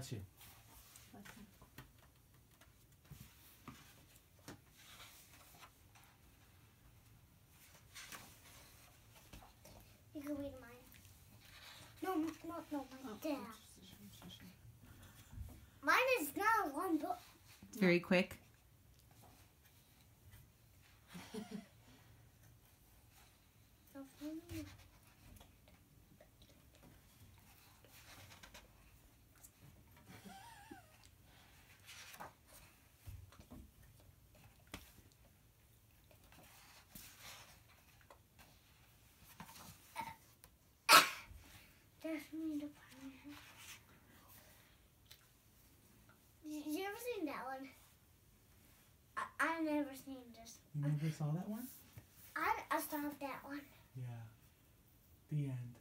Bless you. You can read mine. No, m- not no, Oh, mine. Dad. Oh, mine is not one book. It's very quick. One? I I never seen this. You never saw that one? I I saw that one. Yeah. The end.